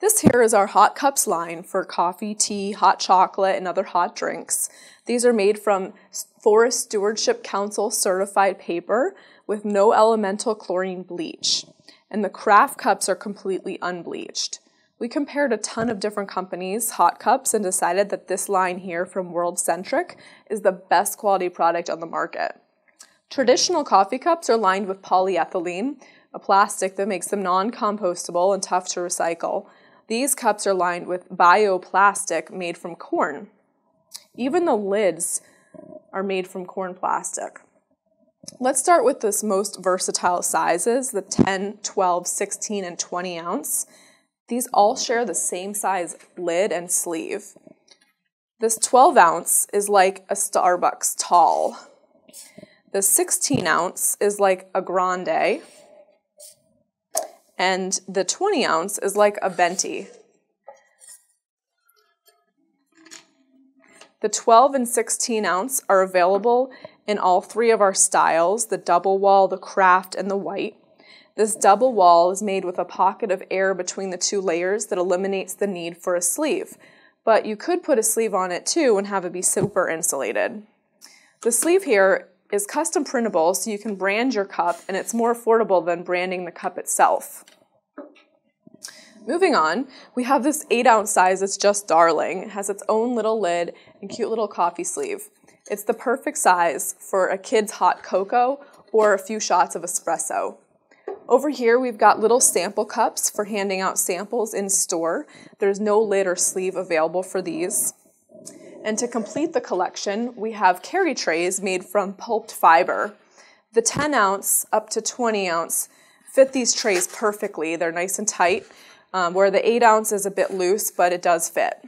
This here is our hot cups line for coffee, tea, hot chocolate, and other hot drinks. These are made from Forest Stewardship Council certified paper with no elemental chlorine bleach. And the kraft cups are completely unbleached. We compared a ton of different companies' hot cups and decided that this line here from World Centric is the best quality product on the market. Traditional coffee cups are lined with polyethylene, a plastic that makes them non compostable and tough to recycle. These cups are lined with bioplastic made from corn. Even the lids are made from corn plastic. Let's start with this most versatile sizes, the 10, 12, 16, and 20 ounce. These all share the same size lid and sleeve. This 12 ounce is like a Starbucks tall. The 16 ounce is like a grande and the 20 ounce is like a venti. The 12 and 16 ounce are available in all three of our styles, the double wall, the kraft, and the white. This double wall is made with a pocket of air between the two layers that eliminates the need for a sleeve, but you could put a sleeve on it too and have it be super insulated. The sleeve here is custom printable so you can brand your cup and it's more affordable than branding the cup itself. Moving on, we have this 8 ounce size that's just darling. It has its own little lid and cute little coffee sleeve. It's the perfect size for a kid's hot cocoa or a few shots of espresso. Over here, we've got little sample cups for handing out samples in store. There's no lid or sleeve available for these. And to complete the collection, we have carry trays made from pulped fiber. The 10 ounce up to 20 ounce fit these trays perfectly. They're nice and tight, um, where the 8 ounce is a bit loose, but it does fit.